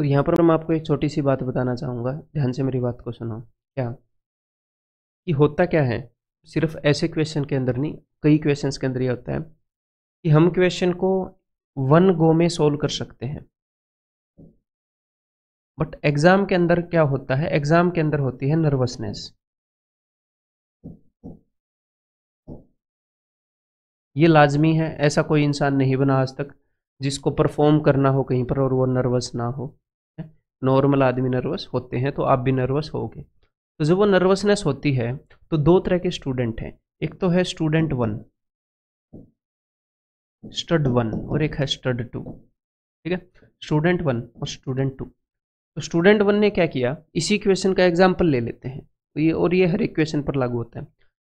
तो यहाँ पर मैं आपको एक छोटी सी बात बताना चाहूँगा। ध्यान से मेरी बात को सुनो। क्या? कि होता क्या है? सिर्फ़ ऐसे क्वेश्चन के अंदर नहीं, कई क्वेश्चन के अंदर ये होता है कि हम क्वेश्चन को वन गो में सोल्व कर सकते हैं। बट एग्ज़ाम के अंदर क्या होता है? एग्ज़ाम के अंदर होती है नर्वसनेस ये लाजमी है, ऐसा कोई इंसान नहीं बना आज तक जिसको परफॉर्म करना हो कहीं पर और वो नर्वस ना हो। नॉर्मल आदमी नर्वस होते हैं तो आप भी नर्वस होगे। तो जब वो नर्वसनेस होती है तो दो तरह के स्टूडेंट हैं। एक तो है स्टूडेंट वन, स्टड वन, और एक है स्टड टू। ठीक है? स्टूडेंट वन और स्टूडेंट टू। तो स्टूडेंट वन ने क्या किया? इसी क्वेश्चन का एग्ज़ाम्पल ले लेते हैं। तो ये और ये हर एक क्वेश्चन पर लागू होता है।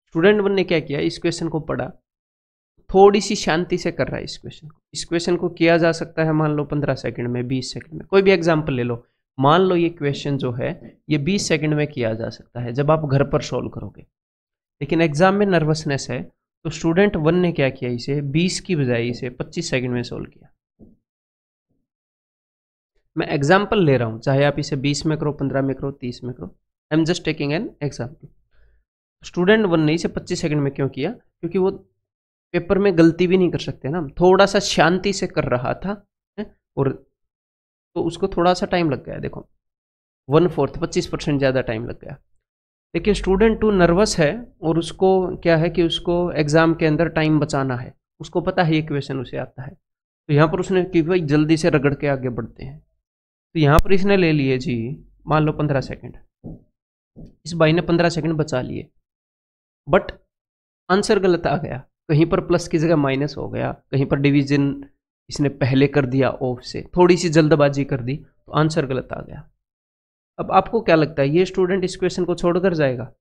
स्टूडेंट वन ने क्या किया? इस क्वेश्चन को पढ़ा। थोड़ी सी शांति से कर रहा है इस क्वेश्चन को। इस क्वेश्चन को किया जा सकता है, मान लो पंद्रह सेकंड में, बीस सेकंड में। कोई भी एग्ज़ाम्पल ले लो। मान लो ये क्वेश्चन जो है, ये बीस सेकंड में किया जा सकता है, जब आप घर पर सॉल्व करोगे। लेकिन एग्ज़ाम में नर्वसनेस है तो स्टूडेंट वन ने क्या किया इसे? बीस की बजाय इसे पच्चीस सेकेंड में सोल्व किया। मैं एग्ज़ाम्पल ले रहा हूँ, चाहे आप इसे बीस में करो, पंद्रह में करो, तीस में करो। I am just taking an example student one ने इसे पच्चीस सेकंड में क्यों किया? क्योंकि वो पेपर में गलती भी नहीं कर सकते ना। थोड़ा सा शांति से कर रहा था? और तो उसको थोड़ा सा टाइम लग गया देखो। वन फोर्थ पच्चीस परसेंट ज़्यादा टाइम लग गया। लेकिन स्टूडेंट टू नर्वस है और उसको क्या है कि उसको एग्ज़ाम के अंदर टाइम बचाना है। उसको पता है ये क्वेश्चन उसे आता है। तो यहाँ पर उसने कि भाई, जल्दी से रगड़ के आगे बढ़ते हैं। तो यहाँ पर इसने ले लिए जी, मान लो पंद्रह सेकेंड इस भाई ने पंद्रह सेकेंड बचा लिए। बट आंसर गलत आ गया। कहीं पर प्लस की जगह माइनस हो गया, कहीं पर डिवीज़न इसने पहले कर दिया ऑफ़ से थोड़ी सी जल्दबाजी कर दी तो आंसर गलत आ गया। अब आपको क्या लगता है, ये स्टूडेंट इस क्वेश्चन को छोड़कर जाएगा?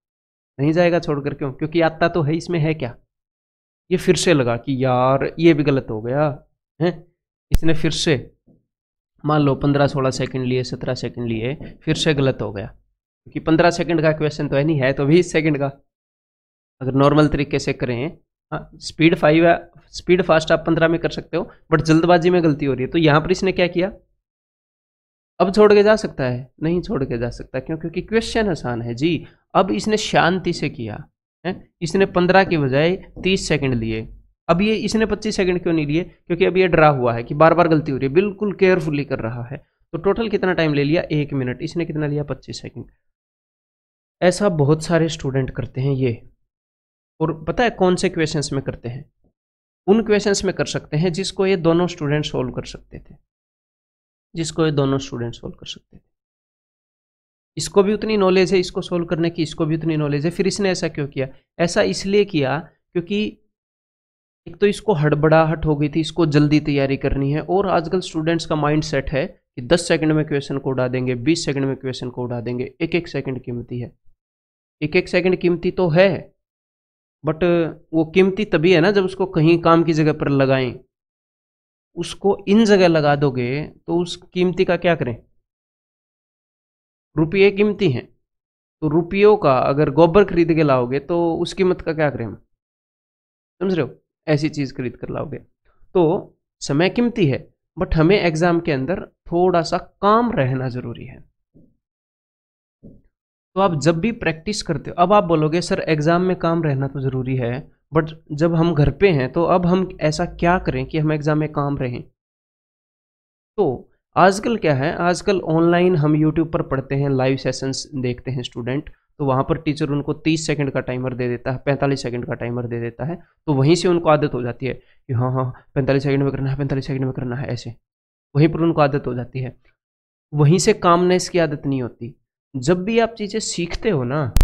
नहीं जाएगा छोड़कर क्यों? क्योंकि आता तो है, इसमें है क्या? ये फिर से लगा कि यार, ये भी गलत हो गया, है? इसने फिर से, मान लो पंद्रह सोलह सेकंड लिए, सत्रह सेकंड लिए, फिर से गलत हो गया। क्योंकि पंद्रह सेकंड का क्वेश्चन तो है नहीं, है तो बीस सेकंड का। अगर नॉर्मल तरीके से करें स्पीड फाइव है स्पीड फास्ट आप पंद्रह में कर सकते हो बट जल्दबाजी में गलती हो रही है। तो यहाँ पर इसने क्या किया? अब छोड़ के जा सकता है, नहीं छोड़ के जा सकता, क्यों? क्योंकि क्वेश्चन आसान है। जी, अब इसने शांति से किया, है? इसने पंद्रह के बजाय तीस सेकंड लिए। अब ये, इसने पच्चीस सेकंड क्यों नहीं लिए? क्योंकि अब ये डरा हुआ है कि बार बार गलती हो रही है, बिल्कुल केयरफुली कर रहा है। तो टोटल कितना टाइम ले लिया? एक मिनट इसने कितना लिया? पच्चीस सेकंड ऐसा बहुत सारे स्टूडेंट करते हैं ये। और पता है कौन से क्वेश्चंस में करते हैं? उन क्वेश्चंस में कर सकते हैं जिसको ये दोनों स्टूडेंट सोल्व कर सकते थे। जिसको ये दोनों स्टूडेंट सोल्व कर सकते थे। इसको भी उतनी नॉलेज है, इसको सोल्व करने की इसको भी उतनी नॉलेज है, फिर इसने ऐसा क्यों किया? ऐसा इसलिए किया क्योंकि एक तो इसको हड़बड़ाहट हो गई थी, इसको जल्दी तैयारी करनी है और आजकल स्टूडेंट्स का माइंड सेट है कि 10 सेकंड में क्वेश्चन को उड़ा देंगे 20 सेकंड में क्वेश्चन को उड़ा देंगे एक एक सेकंड कीमती है। एक एक सेकंड कीमती तो है बट वो कीमती तभी है ना जब उसको कहीं काम की जगह पर लगाएँ। उसको इन जगह लगा दोगे तो उस कीमती का क्या करें? रुपये कीमती हैं। तो रुपयों का अगर गोबर खरीद के लाओगे तो उस कीमत का क्या करें हम? समझ रहे हो? ऐसी चीज़ खरीद कर लाओगे। तो समय कीमती है, बट हमें एग्ज़ाम के अंदर थोड़ा सा काम रहना ज़रूरी है। तो आप जब भी प्रैक्टिस करते हो, अब आप बोलोगे, सर एग्ज़ाम में काम रहना तो ज़रूरी है बट जब हम घर पे हैं तो अब हम ऐसा क्या करें कि हम एग्ज़ाम में काम रहें? तो आजकल क्या है, आजकल ऑनलाइन हम यूट्यूब पर पढ़ते हैं लाइव सेशंस देखते हैं स्टूडेंट तो वहाँ पर टीचर उनको 30 सेकंड का टाइमर दे देता है 45 सेकंड का टाइमर दे देता है तो वहीं से उनको आदत हो जाती है कि हाँ हाँ पैंतालीस सेकंड में करना है, पैंतालीस सेकंड में करना है, ऐसे। वहीं पर उनको आदत हो जाती है। वहीं से कामनेस की आदत नहीं होती। जब भी आप चीज़ें सीखते हो ना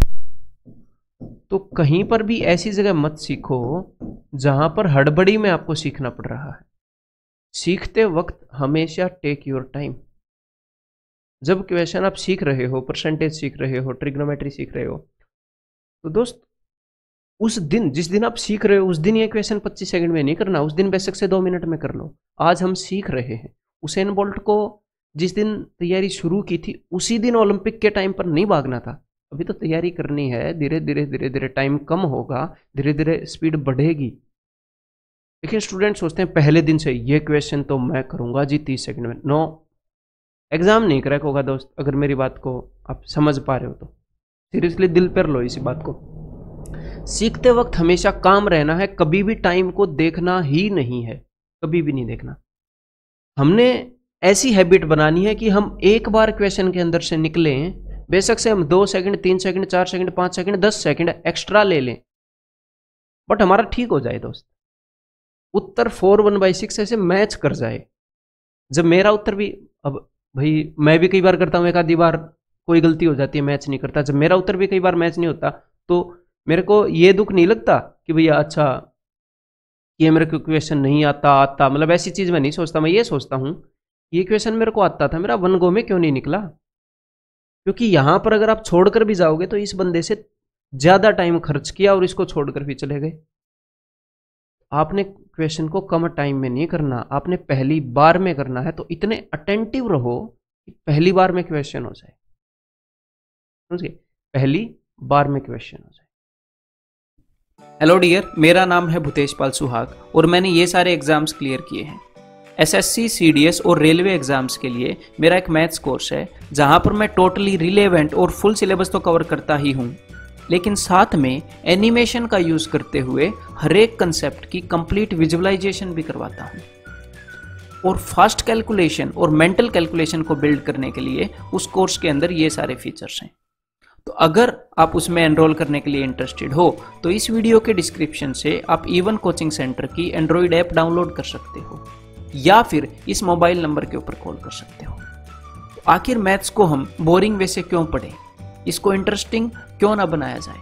तो कहीं पर भी ऐसी जगह मत सीखो जहाँ पर हड़बड़ी में आपको सीखना पड़ रहा है। सीखते वक्त हमेशा टेक योर टाइम जब क्वेश्चन आप सीख रहे हो परसेंटेज सीख रहे हो ट्रिग्नोमेट्री सीख रहे हो तो दोस्त, उस दिन, जिस दिन आप सीख रहे हो, उस दिन ये क्वेश्चन 25 सेकंड में नहीं करना, उस दिन बेशक से दो मिनट में कर लो। आज हम सीख रहे हैं। उसेन बोल्ट को जिस दिन तैयारी शुरू की थी, उसी दिन ओलंपिक के टाइम पर नहीं भागना था। अभी तो तैयारी करनी है, धीरे धीरे धीरे धीरे टाइम कम होगा, धीरे धीरे स्पीड बढ़ेगी। लेकिन स्टूडेंट सोचते हैं, पहले दिन से ये क्वेश्चन तो मैं करूँगा जी तीस सेकंड में। नो एग्ज़ाम नहीं क्रैक होगा दोस्त, अगर मेरी बात को आप समझ पा रहे हो तो। सीरियसली दिल पर लो इसी बात को। सीखते वक्त हमेशा काम रहना है, कभी भी टाइम को देखना ही नहीं है, कभी भी नहीं देखना। हमने ऐसी हैबिट बनानी है कि हम एक बार क्वेश्चन के अंदर से निकले, बेशक से हम दो सेकंड तीन सेकंड चार सेकंड पाँच सेकंड दस सेकंड एक्स्ट्रा ले लें। बट हमारा ठीक हो जाए दोस्त। उत्तर फोर वन बाई सिक्स ऐसे मैच कर जाए। जब मेरा उत्तर भी, अब भाई मैं भी कई बार करता हूँ एक आधी बार कोई गलती हो जाती है मैच नहीं करता। जब मेरा उत्तर भी कई बार मैच नहीं होता तो मेरे को ये दुख नहीं लगता कि भैया अच्छा ये मेरे को क्वेश्चन नहीं आता आता। मतलब ऐसी चीज़ मैं नहीं सोचता, मैं ये सोचता हूँ ये क्वेश्चन मेरे को आता था, मेरा वन गो में क्यों नहीं निकला? क्योंकि यहाँ पर अगर आप छोड़कर भी जाओगे तो इस बंदे से ज़्यादा टाइम खर्च किया और इसको छोड़कर भी चले गए। आपने क्वेश्चन को कम टाइम में नहीं करना, आपने पहली बार में करना है तो इतने अटेंटिव रहो कि पहली बार में क्वेश्चन हो जाए। समझिए पहली बार में क्वेश्चन हो जाए। हेलो डियर मेरा नाम है भूतेश पाल सुहाग और मैंने ये सारे एग्ज़ाम्स क्लियर किए हैं। एसएससी, सीडीएस और रेलवे एग्ज़ाम्स के लिए मेरा एक मैथ्स कोर्स है जहाँ पर मैं टोटली रिलेवेंट और फुल सिलेबस तो कवर करता ही हूँ। लेकिन साथ में एनिमेशन का यूज़ करते हुए हर एक कंसेप्ट की कंप्लीट विजुअलाइजेशन भी करवाता हूँ। और फास्ट कैलकुलेशन और मेंटल कैलकुलेशन को बिल्ड करने के लिए उस कोर्स के अंदर ये सारे फीचर्स हैं। तो अगर आप उसमें एनरोल करने के लिए इंटरेस्टेड हो तो इस वीडियो के डिस्क्रिप्शन से आप इवन कोचिंग सेंटर की एंड्रॉइड ऐप डाउनलोड कर सकते हो। या फिर इस मोबाइल नंबर के ऊपर कॉल कर सकते हो। आखिर मैथ्स को हम बोरिंग वे से क्यों पढ़ें? इसको इंटरेस्टिंग क्यों ना बनाया जाए?